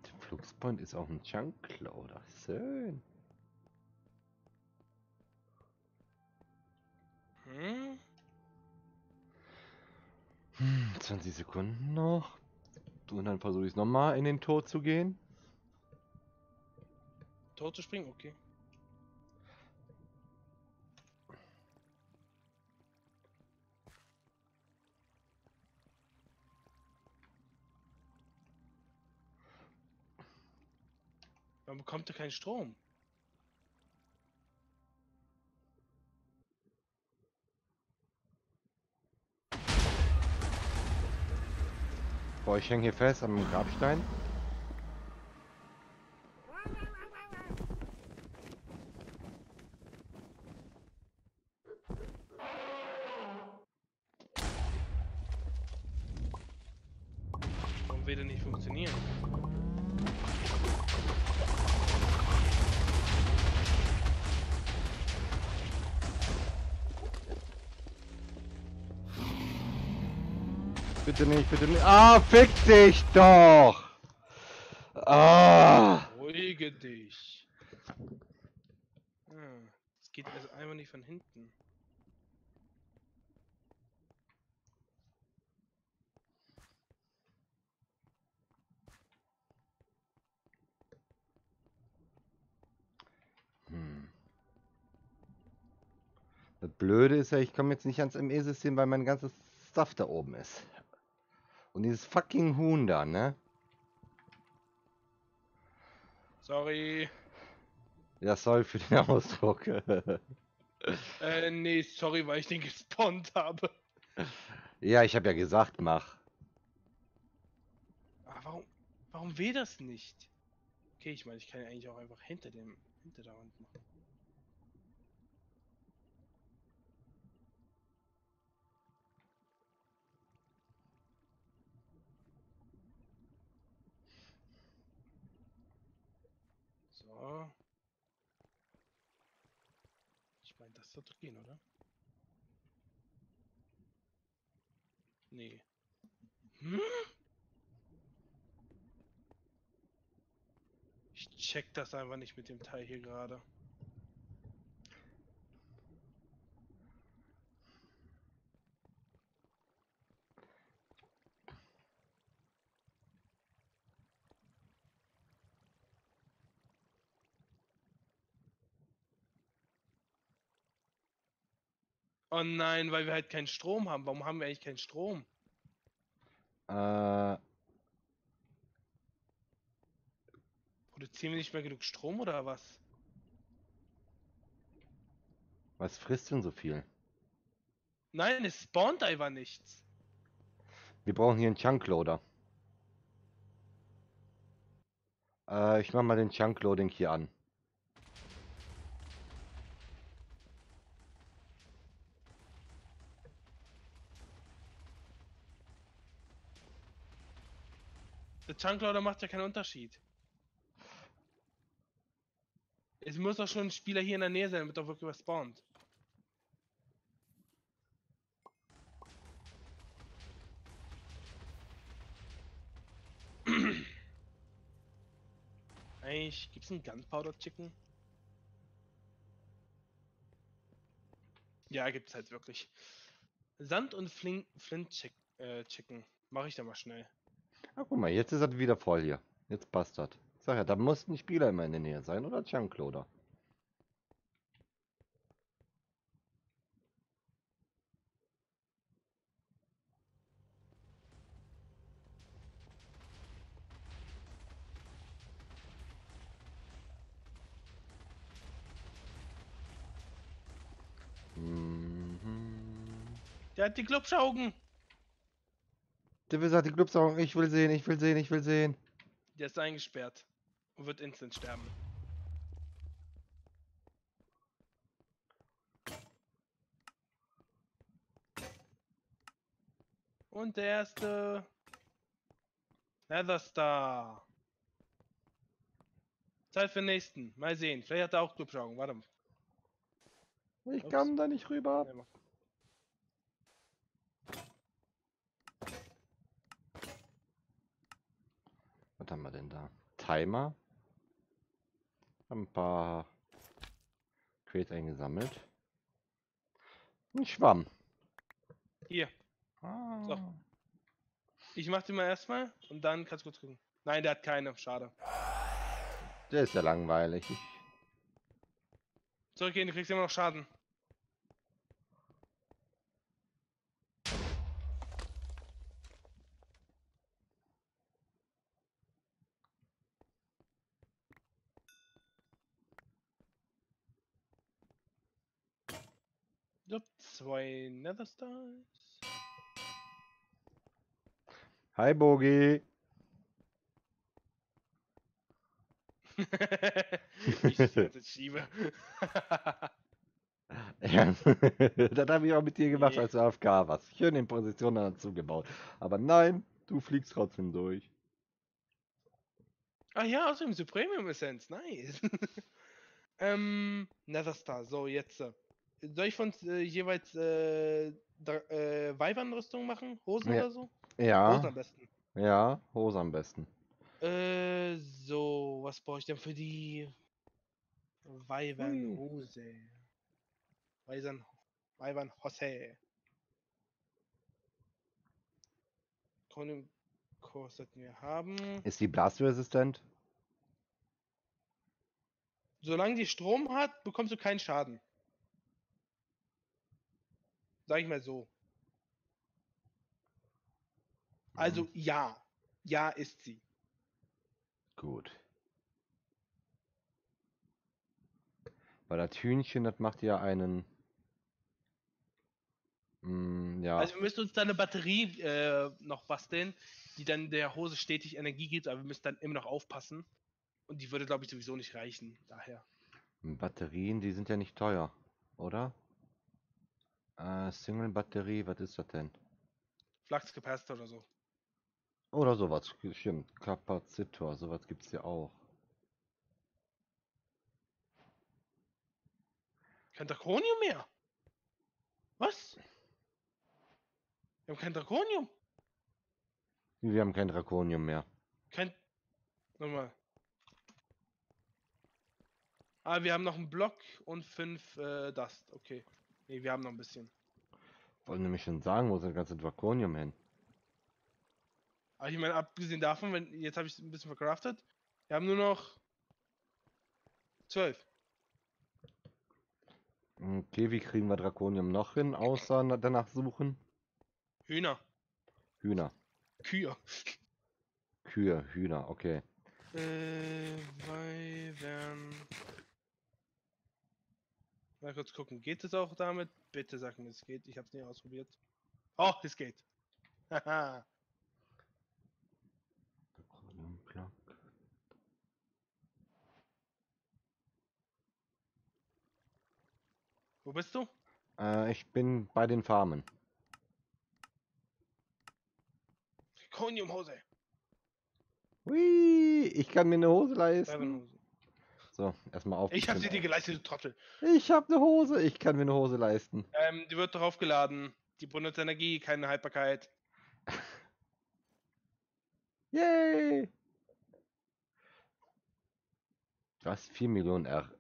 Der Fluxpoint ist auch ein Chunkloader. Schön. Hm? Hm, 20 Sekunden noch. Und dann versuche ich nochmal in den Tod zu gehen. Tot zu springen? Okay. Man bekommt ja keinen Strom. Ich hänge hier fest am Grabstein. Bitte nicht. Ah, fick dich doch! Ah! Ruhige dich. Ah, Es geht also einfach nicht von hinten. Hm. Das Blöde ist ja, ich komme jetzt nicht ans ME-System, weil mein ganzes Stuff da oben ist. Und dieses fucking Huhn da, ne? Sorry. Ja, sorry für den Ausdruck. [laughs] Äh, nee, sorry, weil ich den gespawnt habe. ja, ich habe ja gesagt, mach. Ah, warum, warum will das nicht? Okay, ich meine, ich kann ja eigentlich auch einfach hinter dem, hinter der Wand machen. Ich meine, das sollte gehen, oder? Nee. Hm? Ich check das einfach nicht mit dem Teil hier gerade. Oh nein, weil wir halt keinen Strom haben. Warum haben wir eigentlich keinen Strom? Äh, Produzieren wir nicht mehr genug Strom oder was? was frisst denn so viel? Nein, es spawnt einfach nichts. Wir brauchen hier einen Chunkloader. Äh, ich mach mal den Chunkloading hier an. Der Chunkloader macht ja keinen Unterschied. Es muss doch schon ein Spieler hier in der Nähe sein, damit doch wirklich was spawnt. [clears throat] Eigentlich gibt's einen Gunpowder Chicken? Ja, gibt's halt wirklich. Sand und Flin Flint Chick äh, Chicken. Mache ich da mal schnell. Ah, guck mal, jetzt ist er wieder voll hier. Jetzt passt das. Sag ja, da muss ein Spieler immer in der Nähe sein oder Chunkloader. Mhm. Der hat die Glubschaugen. Der will sagt, die Clubs sagen, ich will sehen, ich will sehen, ich will sehen. Der ist eingesperrt und wird instant sterben. Und der erste Netherstar. Zeit für den nächsten. Mal sehen. Vielleicht hat er auch Glubschaugen. Warte. Ich Ups. kann da nicht rüber. Nee, Was haben wir denn da? Timer. Haben ein paar Crates eingesammelt. Ein Schwamm. Hier. Ah. Ich mach den mal erstmal und dann kannst du kurz gucken. Nein, der hat keine. Schade. Der ist ja langweilig. Ich, Zurückgehen, du kriegst immer noch Schaden. Zwei Nether Stars. Hi Bogi. [laughs] ich [laughs] [laughs] das jetzt schiebe. Ja, das habe ich auch mit dir gemacht, als du AFK warst. Schön in Position dazu gebaut. Aber nein, du fliegst trotzdem durch. Ah ja, außerdem Supremium Essenz, nice. ähm, Netherstar, so jetzt. Soll ich von uns äh, jeweils äh, äh, Weibernrüstung machen? Hosen Ja. oder so? Hosen Ja, am besten. ja, Hose am besten. Äh, so, was brauche ich denn für die Weibernhose? Weibern, Weibernhose. Kurs sollten wir haben. Ist die blastresistent? Solange die Strom hat, bekommst du keinen Schaden. Sag ich mal so. Also ja. Ja ist sie. Gut. Weil das Hühnchen, das macht ja einen. Mm, ja. Also wir müssen uns da eine Batterie äh, noch basteln, die dann der Hose stetig Energie gibt, aber wir müssen dann immer noch aufpassen. Und die würde, glaube ich, sowieso nicht reichen. Daher. Batterien, die sind ja nicht teuer, oder? Äh, Single-Batterie, was ist das denn? Flux-Capacitor oder so. Oder sowas, stimmt. Kapazitor, sowas gibt's ja auch. Kein Drakonium mehr. Was? Wir haben kein Drakonium. Wir haben kein Drakonium mehr. Kein. Nochmal. Ah, wir haben noch einen Block und fünf äh, Dust. Okay. Nee, wir haben noch ein bisschen. Wollte nämlich schon sagen, wo ist das ganze Drakonium hin? Aber ich meine, abgesehen davon, wenn jetzt habe ich ein bisschen verkraftet. Wir haben nur noch zwölf. Okay, wie kriegen wir Drakonium noch hin, außer na- danach suchen? Hühner. Hühner. Kühe. Kühe, Hühner, okay. Äh, Weibern. Mal kurz gucken. Geht es auch damit? Bitte sag mir, es geht. Ich habe es nie ausprobiert. Oh, es geht. Haha. Wo bist du? Äh, ich bin bei den Farmen. Koniumhose. Hui, ich kann mir eine Hose leisten. So, erstmal auf. Ich habe sie dir geleistet, du Trottel. Ich habe eine Hose, ich kann mir eine Hose leisten. Ähm, die wird darauf geladen. Die benutzt Energie, keine Haltbarkeit. [laughs] Yay! Was? 4 Millionen R.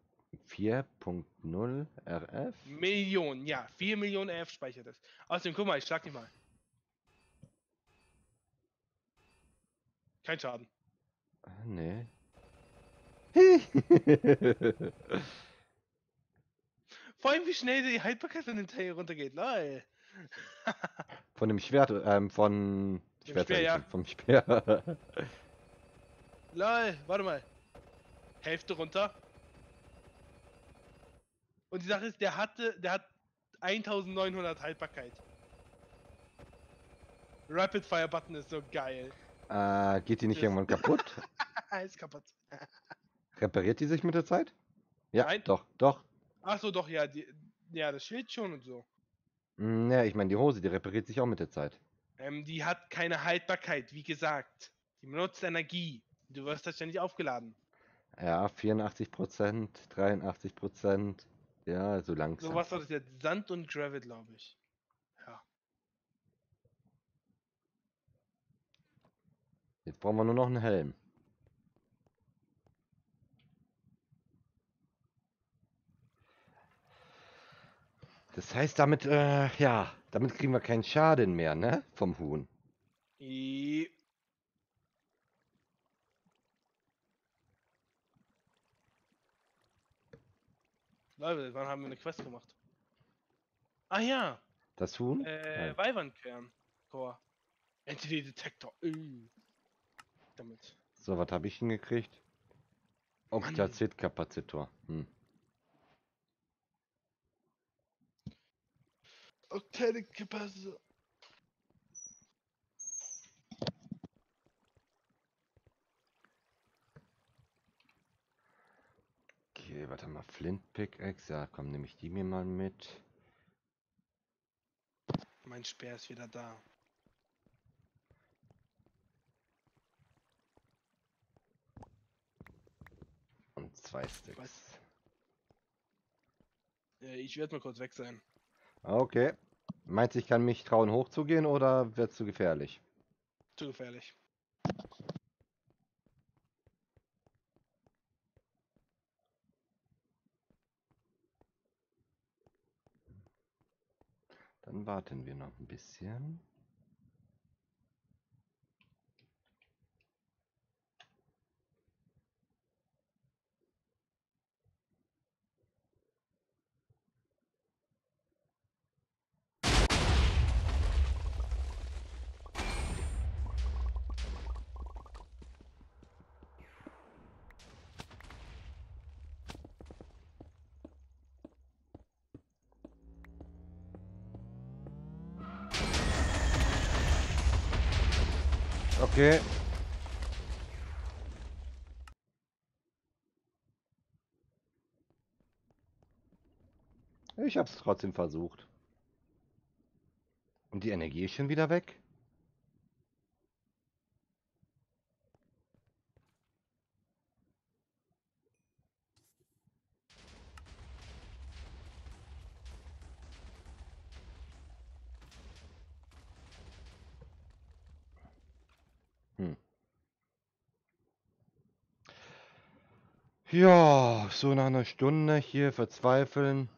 4.0 RF? Millionen, ja. 4 Millionen RF speichert es. Außerdem, guck mal, ich schlag dich mal. Kein Schaden. Ah, nee. [laughs] Vor allem, wie schnell die Haltbarkeit von dem Teil runtergeht. Lol. [laughs] Von dem Schwert, ähm, von. Schwert, Speer, ja. Vom Speer. [laughs] Lol, warte mal. Hälfte runter. Und die Sache ist, der hatte, der hat 1900 Haltbarkeit. Rapid Fire Button ist so geil. äh, geht die nicht irgendwann kaputt? ist kaputt. Repariert die sich mit der Zeit? Ja, Nein. doch, doch. Ach so, doch, ja, die, ja, das Schild schon und so. Mm, Ja, ich meine, die Hose, die repariert sich auch mit der Zeit. Ähm, die hat keine Haltbarkeit, wie gesagt. Die benutzt Energie. Du wirst das ständig aufgeladen. Ja, 84%, 83%. Ja, so langsam. So was war das jetzt? Sand und Gravel, glaube ich. Ja. Jetzt brauchen wir nur noch einen Helm. Das heißt, damit, äh, ja, damit kriegen wir keinen Schaden mehr, ne? Vom Huhn. I Leute, wann haben wir eine Quest gemacht? Ah ja, Das Huhn? äh, Ja. Weibandkern. Core. Entity Detector. Äh. Damit. So, was habe ich hingekriegt? Oktazit-Kapazitor. Hm. Octanic Capacitor. Okay, warte mal. Flint Pickaxe. Ja, komm, nehme ich die mir mal mit. Mein Speer ist wieder da. Und zwei Sticks. Was? Äh, ich werde mal kurz weg sein. Okay. Meinst du, ich kann mich trauen, hochzugehen oder wird zu gefährlich? Zu gefährlich. Dann warten wir noch ein bisschen. Okay. Ich hab's trotzdem versucht. Und die Energie ist schon wieder weg? Ja, so nach einer Stunde hier verzweifeln.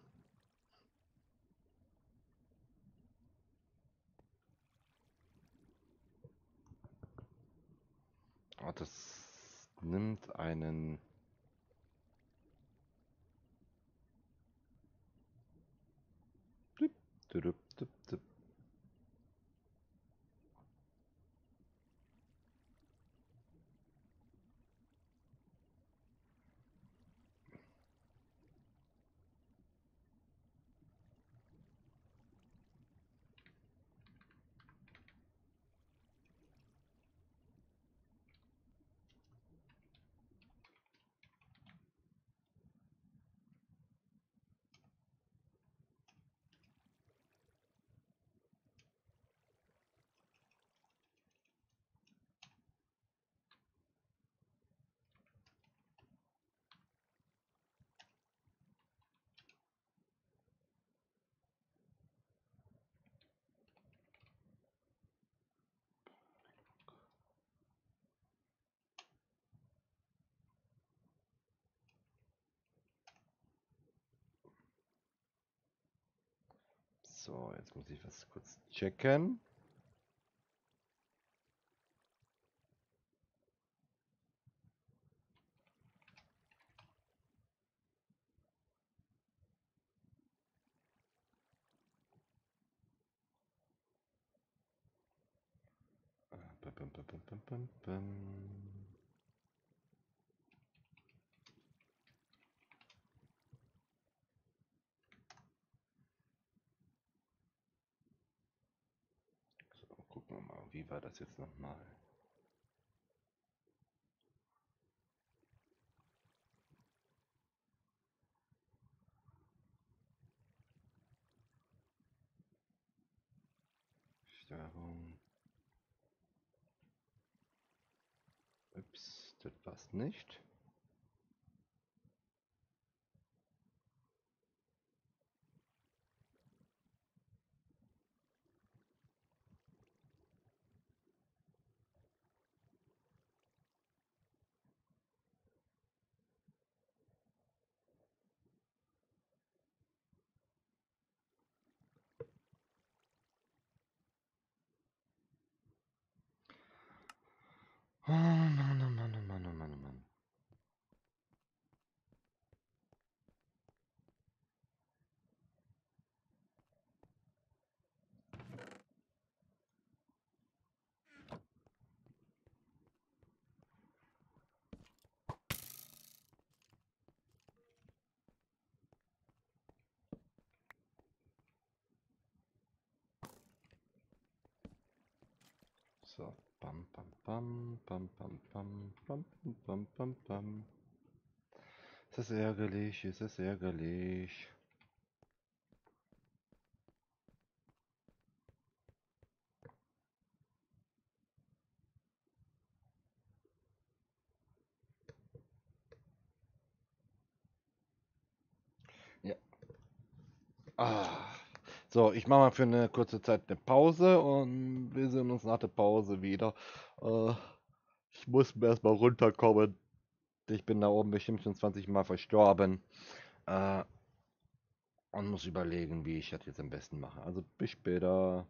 Oh, das nimmt einen... Düpp, düpp, düpp, düpp. So, jetzt muss ich was kurz checken. Äh, bum, bum, bum, bum, bum, bum, bum. So, gucken wir mal, wie war das jetzt nochmal? Steuerung. Ups, das passt nicht. 아, 나나나나나나나. So, bam, bam, bam, bam, bam, bam, bam, bam, bam, bam, bam. Ist das ärgerlich, ist das ärgerlich. Ich mache mal für eine kurze Zeit eine Pause und wir sehen uns nach der Pause wieder. Äh, ich muss erstmal runterkommen. Ich bin da oben bestimmt schon 20 Mal verstorben. Äh, und muss überlegen, wie ich das jetzt am besten mache. Also bis später.